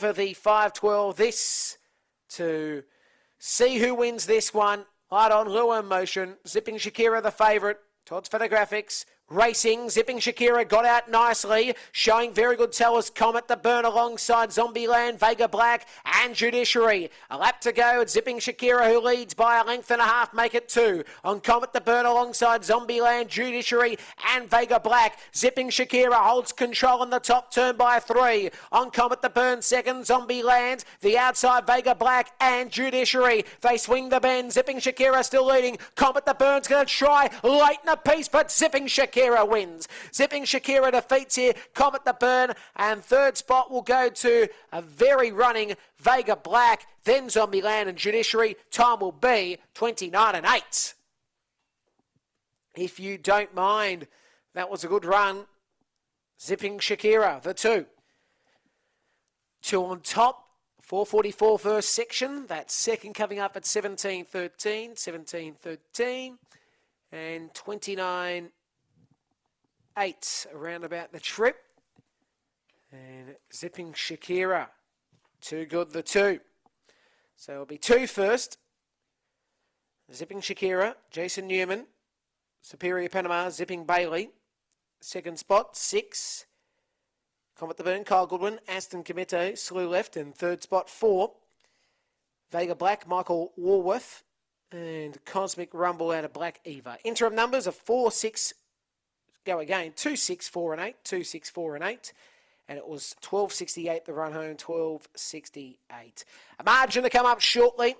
for the 512. This to see who wins this one. Light on, in motion. Zipping Shakira the favourite. Todd's Photographics. Racing, zipping Shakira got out nicely, showing very good tellers. Comet the burn alongside Zombieland, Vega Black, and Judiciary. A lap to go. Zipping Shakira who leads by a length and a half, make it two. On Comet the burn alongside Zombieland, Judiciary, and Vega Black. Zipping Shakira holds control in the top turn by three. On Comet the burn, second Zombieland, the outside Vega Black and Judiciary. They swing the bend. Zipping Shakira still leading. Comet the burn's going to try in a piece, but zipping Shakira. Shakira wins. Zipping Shakira defeats here Comet the Burn. And third spot will go to a very running Vega Black, then Zombieland and Judiciary. Time will be 29 and 8. If you don't mind, that was a good run. Zipping Shakira, the two. Two on top. 444 first section. That second coming up at 17.13. 17.13. And 29 eight around about the trip. And zipping Shakira. Too good, the two. So it'll be two first. Zipping Shakira, Jason Newman, Superior Panama, Zipping Bailey. Second spot, six. Comet the Burn, Kyle Goodwin, Aston Comito, Slew left, and third spot, four. Vega Black, Michael Warworth, and Cosmic Rumble out of Black Eva. Interim numbers of four, six, go again. Two six four and 8. 2, 6, 4 and 8. And it was 12.68 the run home, 12.68. A margin to come up shortly.